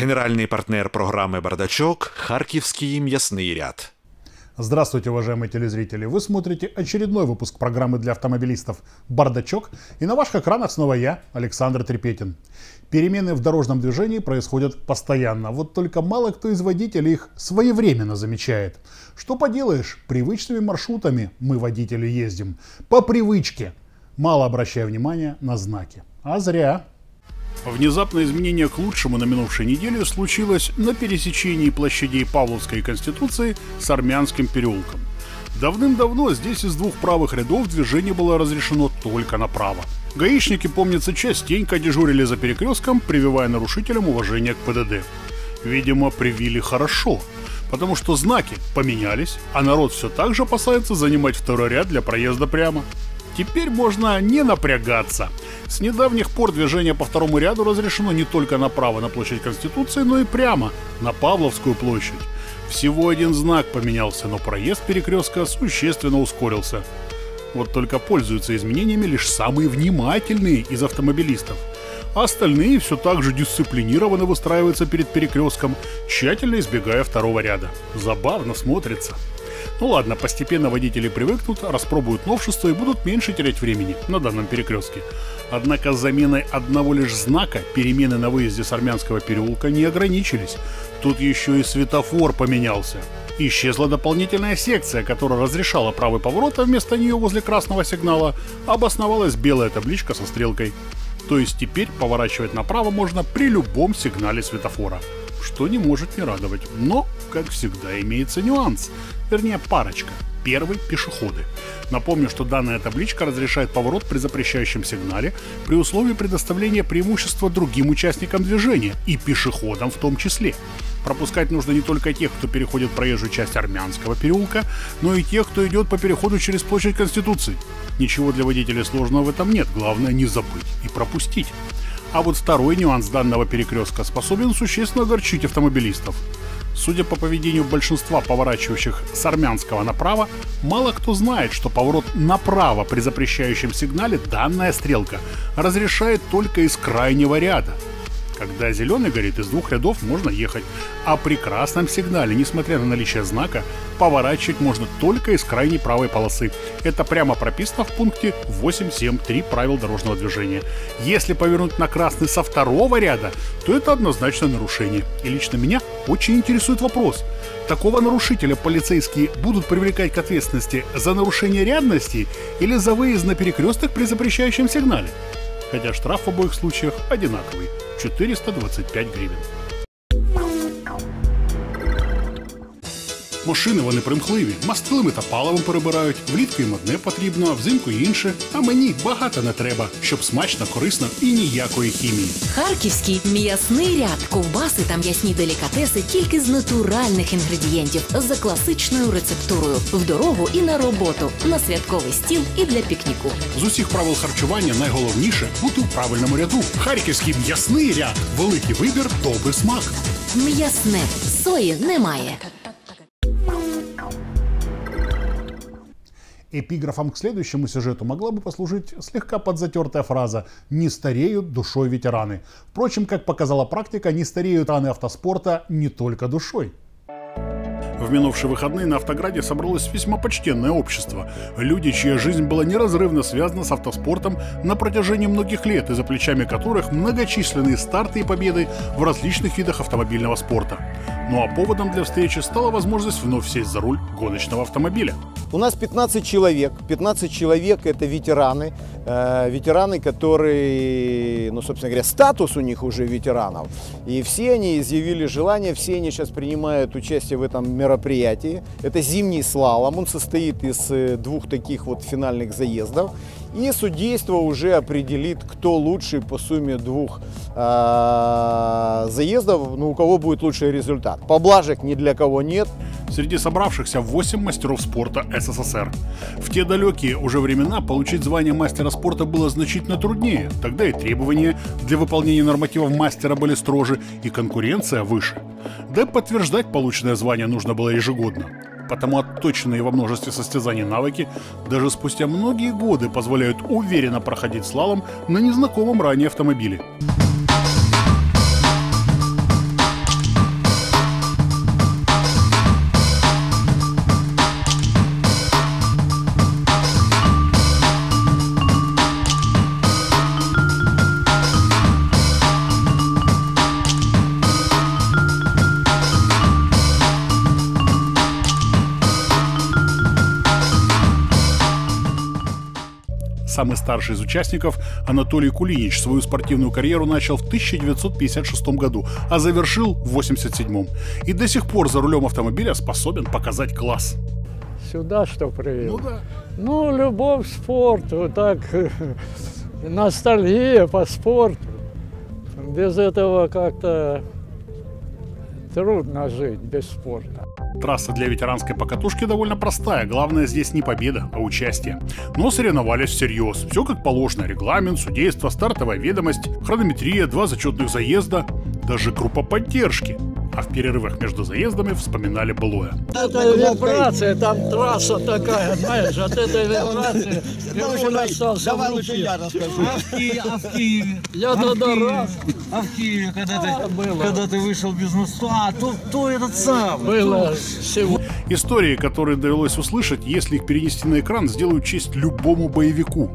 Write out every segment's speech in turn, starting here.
Генеральный партнер программы «Бардачок» – Харьковский мясный ряд. Здравствуйте, уважаемые телезрители! Вы смотрите очередной выпуск программы для автомобилистов «Бардачок». И на ваших экранах снова я, Александр Трепетин. Перемены в дорожном движении происходят постоянно. Вот только мало кто из водителей их своевременно замечает. Что поделаешь, привычными маршрутами мы, водители, ездим. По привычке. Мало обращая внимания на знаки. А зря. Внезапное изменение к лучшему на минувшей неделе случилось на пересечении площадей Павловской Конституции с Армянским переулком. Давным-давно здесь из двух правых рядов движение было разрешено только направо. Гаишники, помнится, частенько дежурили за перекрестком, прививая нарушителям уважение к ПДД. Видимо, привили хорошо, потому что знаки поменялись, а народ все так же опасается занимать второй ряд для проезда прямо. Теперь можно не напрягаться. С недавних пор движение по второму ряду разрешено не только направо на площадь Конституции, но и прямо на Павловскую площадь. Всего один знак поменялся, но проезд перекрестка существенно ускорился. Вот только пользуются изменениями лишь самые внимательные из автомобилистов. Остальные все так же дисциплинированно выстраиваются перед перекрестком, тщательно избегая второго ряда. Забавно смотрится. Ну ладно, постепенно водители привыкнут, распробуют новшество и будут меньше терять времени на данном перекрестке. Однако с заменой одного лишь знака перемены на выезде с Армянского переулка не ограничились. Тут еще и светофор поменялся. Исчезла дополнительная секция, которая разрешала правый поворот, а вместо нее возле красного сигнала обосновалась белая табличка со стрелкой. То есть теперь поворачивать направо можно при любом сигнале светофора. Что не может не радовать. Но, как всегда, имеется нюанс. Вернее, парочка. Первый – пешеходы. Напомню, что данная табличка разрешает поворот при запрещающем сигнале при условии предоставления преимущества другим участникам движения и пешеходам в том числе. Пропускать нужно не только тех, кто переходит проезжую часть Армянского переулка, но и тех, кто идет по переходу через площадь Конституции. Ничего для водителя сложного в этом нет, главное не забыть и пропустить. А вот второй нюанс данного перекрестка способен существенно огорчить автомобилистов. Судя по поведению большинства поворачивающих с армянского направо, мало кто знает, что поворот направо при запрещающем сигнале данная стрелка разрешает только из крайнего ряда – когда зеленый горит, из двух рядов можно ехать, а при красном сигнале, несмотря на наличие знака, поворачивать можно только из крайней правой полосы. Это прямо прописано в пункте 8.7.3 правил дорожного движения. Если повернуть на красный со второго ряда, то это однозначно нарушение. И лично меня очень интересует вопрос. Такого нарушителя полицейские будут привлекать к ответственности за нарушение рядности или за выезд на перекресток при запрещающем сигнале? Хотя штраф в обоих случаях одинаковый. 425 гривень. Машини вони примхливі, мастилами та паливом перебирають, влітку їм одне потрібно, а взимку інше. А мені багато не треба, щоб смачно, корисно і ніякої хімії. Харківський м'ясний ряд. Ковбаси та м'ясні делікатеси тільки з натуральних інгредієнтів за класичною рецептурою в дорогу і на роботу, на святковий стіл і для пікніку. З усіх правил харчування найголовніше бути у правильному ряду. Харківський м'ясний ряд. Великий вибір, добрий смак. М'ясне сої немає. Эпиграфом к следующему сюжету могла бы послужить слегка подзатертая фраза «Не стареют душой ветераны». Впрочем, как показала практика, не стареют раны автоспорта не только душой. В минувшие выходные на Автограде собралось весьма почтенное общество. Люди, чья жизнь была неразрывно связана с автоспортом на протяжении многих лет и за плечами которых многочисленные старты и победы в различных видах автомобильного спорта. Ну а поводом для встречи стала возможность вновь сесть за руль гоночного автомобиля. У нас 15 человек. 15 человек это ветераны. Э, ветераны, которые, ну, собственно говоря, статус у них уже ветеранов. И все они изъявили желание, все они сейчас принимают участие в этом мероприятии. Это зимний слалом. Он состоит из э, двух таких вот финальных заездов. И судейство уже определит, кто лучший по сумме двух э, заездов, ну, у кого будет лучший результат. Поблажек ни для кого нет. Среди собравшихся 8 мастеров спорта СССР. В те далекие уже времена получить звание мастера спорта было значительно труднее. Тогда и требования для выполнения нормативов мастера были строже, и конкуренция выше. Да и подтверждать полученное звание нужно было ежегодно потому отточенные во множестве состязаний навыки даже спустя многие годы позволяют уверенно проходить слалом на незнакомом ранее автомобиле. Самый старший из участников, Анатолий Кулинич, свою спортивную карьеру начал в 1956 году, а завершил в 1987. И до сих пор за рулем автомобиля способен показать класс. Сюда что привел? Ну да. Ну, любовь к спорту, так, ностальгия по спорту. Без этого как-то трудно жить, без спорта. Трасса для ветеранской покатушки довольно простая, главное здесь не победа, а участие. Но соревновались всерьез. Все как положено, регламент, судейство, стартовая ведомость, хронометрия, два зачетных заезда, даже группа поддержки. А в перерывах между заездами вспоминали былое. Это вибрация, там трасса такая, знаешь, от этой вибрации пирог остался Давай лучше я расскажу. А в Киеве, а в Киеве, Я а тогда Киеве, раз а в Киеве, когда ты, было. когда ты вышел без носа, а, то, то этот самый. было всего. Истории, которые довелось услышать, если их перенести на экран, сделают честь любому боевику.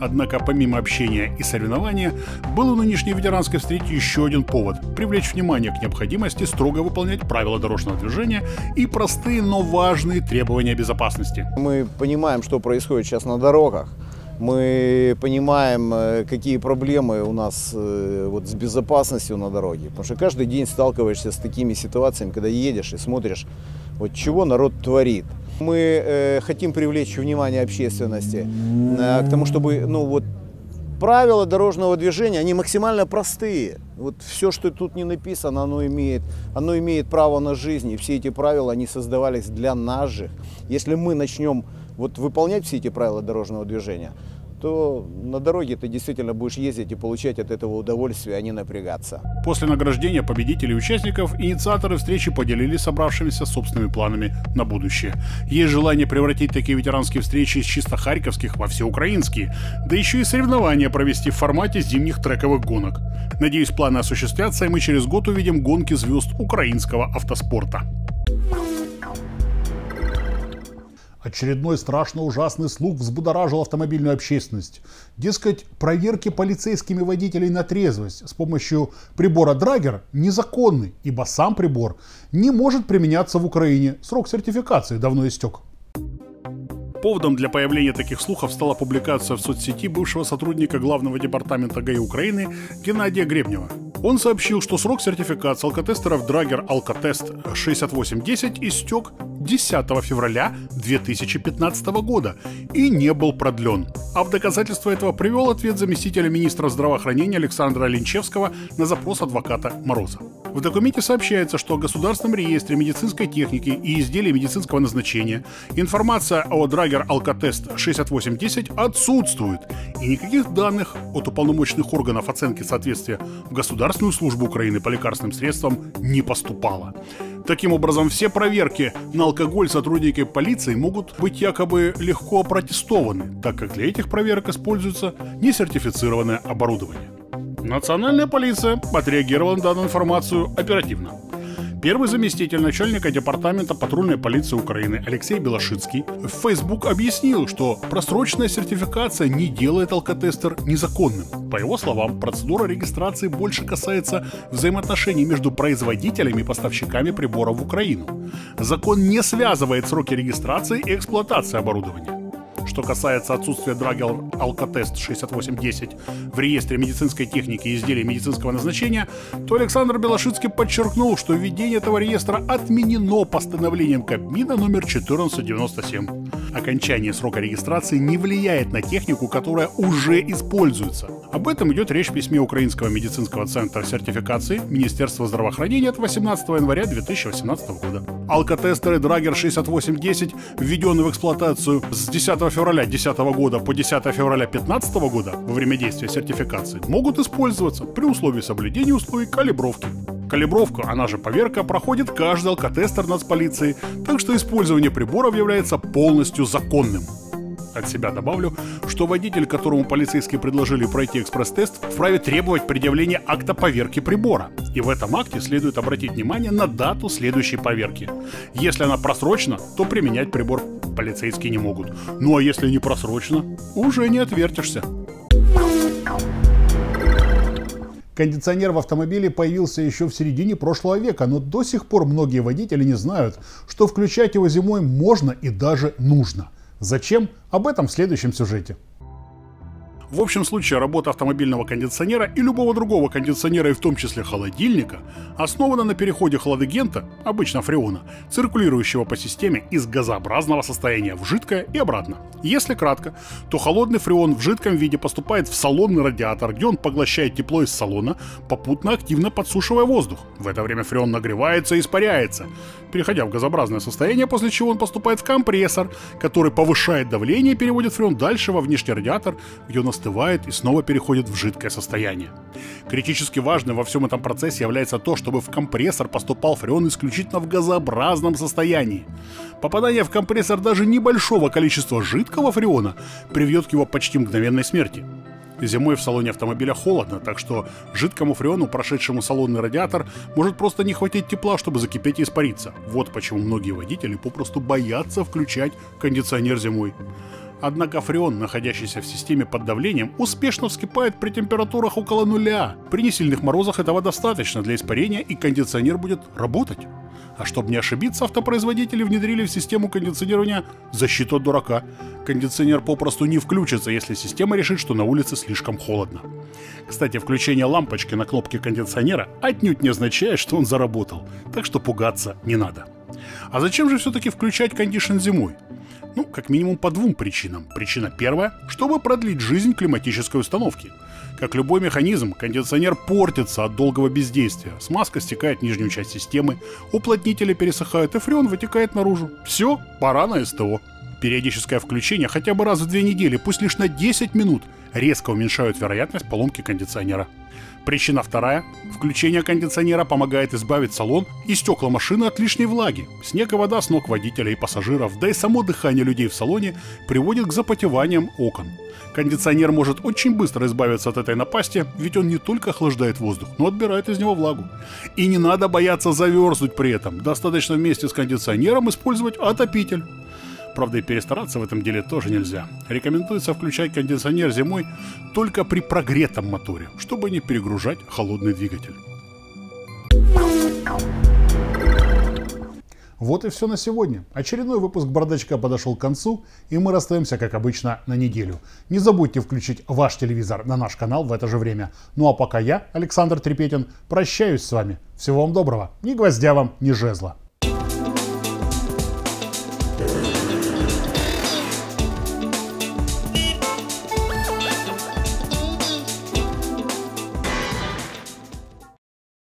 Однако помимо общения и соревнования, был у нынешней ветеранской встречи еще один повод – привлечь внимание к необходимости строго выполнять правила дорожного движения и простые, но важные требования безопасности. Мы понимаем, что происходит сейчас на дорогах. Мы понимаем, э, какие проблемы у нас э, вот с безопасностью на дороге. Потому что каждый день сталкиваешься с такими ситуациями, когда едешь и смотришь, вот чего народ творит. Мы э, хотим привлечь внимание общественности э, к тому, чтобы, ну вот, правила дорожного движения, они максимально простые. Вот все, что тут не написано, оно имеет, оно имеет право на жизнь. И все эти правила, они создавались для нас же. Если мы начнем вот выполнять все эти правила дорожного движения, то на дороге ты действительно будешь ездить и получать от этого удовольствие, а не напрягаться. После награждения победителей и участников инициаторы встречи поделились собравшимися собственными планами на будущее. Есть желание превратить такие ветеранские встречи из чисто харьковских во всеукраинские, да еще и соревнования провести в формате зимних трековых гонок. Надеюсь, планы осуществятся, и мы через год увидим гонки звезд украинского автоспорта. Очередной страшно ужасный слух взбудоражил автомобильную общественность. Дескать, проверки полицейскими водителей на трезвость с помощью прибора Драгер незаконны, ибо сам прибор не может применяться в Украине. Срок сертификации давно истек. Поводом для появления таких слухов стала публикация в соцсети бывшего сотрудника главного департамента ГАИ Украины Геннадия Гребнева. Он сообщил, что срок сертификации алкотестеров Драгер Алкотест 6810 истек 10 февраля 2015 года и не был продлен. А в доказательство этого привел ответ заместителя министра здравоохранения Александра Линчевского на запрос адвоката Мороза. В документе сообщается, что в Государственном реестре медицинской техники и изделий медицинского назначения информация о Драгер Алкотест 6810 отсутствует, и никаких данных от уполномоченных органов оценки соответствия в Государственную службу Украины по лекарственным средствам не поступало. Таким образом, все проверки на алкоголь сотрудники полиции могут быть якобы легко протестованы, так как для этих проверок используется несертифицированное оборудование. Национальная полиция отреагировала на данную информацию оперативно. Первый заместитель начальника департамента патрульной полиции Украины Алексей Белошицкий в Facebook объяснил, что просроченная сертификация не делает алкотестер незаконным. По его словам, процедура регистрации больше касается взаимоотношений между производителями и поставщиками приборов в Украину. Закон не связывает сроки регистрации и эксплуатации оборудования. Что касается отсутствия Драгер Алкотест 6810 в реестре медицинской техники и изделий медицинского назначения, то Александр Белошицкий подчеркнул, что введение этого реестра отменено постановлением Кабмина номер 1497. Окончание срока регистрации не влияет на технику, которая уже используется. Об этом идет речь в письме Украинского медицинского центра сертификации Министерства здравоохранения от 18 января 2018 года. Алкотестеры Драгер 6810, введенные в эксплуатацию с 10 февраля 2010 года по 10 февраля 2015 года во время действия сертификации, могут использоваться при условии соблюдения условий калибровки. Калибровка, она же поверка, проходит каждый алкотестер нацполиции, так что использование приборов является полностью законным. От себя добавлю, что водитель, которому полицейские предложили пройти экспресс-тест, вправе требовать предъявления акта поверки прибора. И в этом акте следует обратить внимание на дату следующей поверки. Если она просрочена, то применять прибор полицейские не могут. Ну а если не просрочена, уже не отвертишься. Кондиционер в автомобиле появился еще в середине прошлого века, но до сих пор многие водители не знают, что включать его зимой можно и даже нужно. Зачем? Об этом в следующем сюжете. В общем случае работа автомобильного кондиционера и любого другого кондиционера, и в том числе холодильника, основана на переходе хладагента, обычно фреона, циркулирующего по системе из газообразного состояния в жидкое и обратно. Если кратко, то холодный фреон в жидком виде поступает в салонный радиатор, где он поглощает тепло из салона, попутно активно подсушивая воздух. В это время фреон нагревается и испаряется, переходя в газообразное состояние, после чего он поступает в компрессор, который повышает давление и переводит фреон дальше во внешний радиатор, где он остывает и снова переходит в жидкое состояние. Критически важным во всем этом процессе является то, чтобы в компрессор поступал фреон исключительно в газообразном состоянии. Попадание в компрессор даже небольшого количества жидкого фреона приведет к его почти мгновенной смерти. Зимой в салоне автомобиля холодно, так что жидкому фреону, прошедшему салонный радиатор, может просто не хватить тепла, чтобы закипеть и испариться. Вот почему многие водители попросту боятся включать кондиционер зимой. Однако фреон, находящийся в системе под давлением, успешно вскипает при температурах около нуля. При несильных морозах этого достаточно для испарения и кондиционер будет работать. А чтобы не ошибиться, автопроизводители внедрили в систему кондиционирования защиту от дурака. Кондиционер попросту не включится, если система решит, что на улице слишком холодно. Кстати, включение лампочки на кнопке кондиционера отнюдь не означает, что он заработал, так что пугаться не надо. А зачем же все-таки включать кондишн зимой? Ну, как минимум по двум причинам. Причина первая, чтобы продлить жизнь климатической установки. Как любой механизм, кондиционер портится от долгого бездействия. Смазка стекает в нижнюю часть системы, уплотнители пересыхают и фреон вытекает наружу. Все, пора на СТО. Периодическое включение хотя бы раз в две недели, пусть лишь на 10 минут, резко уменьшают вероятность поломки кондиционера. Причина вторая. Включение кондиционера помогает избавить салон и стекла машины от лишней влаги. Снег и вода с ног водителя и пассажиров, да и само дыхание людей в салоне приводит к запотеваниям окон. Кондиционер может очень быстро избавиться от этой напасти, ведь он не только охлаждает воздух, но отбирает из него влагу. И не надо бояться заверзнуть при этом, достаточно вместе с кондиционером использовать отопитель. Правда, и перестараться в этом деле тоже нельзя. Рекомендуется включать кондиционер зимой только при прогретом моторе, чтобы не перегружать холодный двигатель. Вот и все на сегодня. Очередной выпуск «Бардачка» подошел к концу, и мы расстаемся, как обычно, на неделю. Не забудьте включить ваш телевизор на наш канал в это же время. Ну а пока я, Александр Трепетин, прощаюсь с вами. Всего вам доброго. Ни гвоздя вам, ни жезла.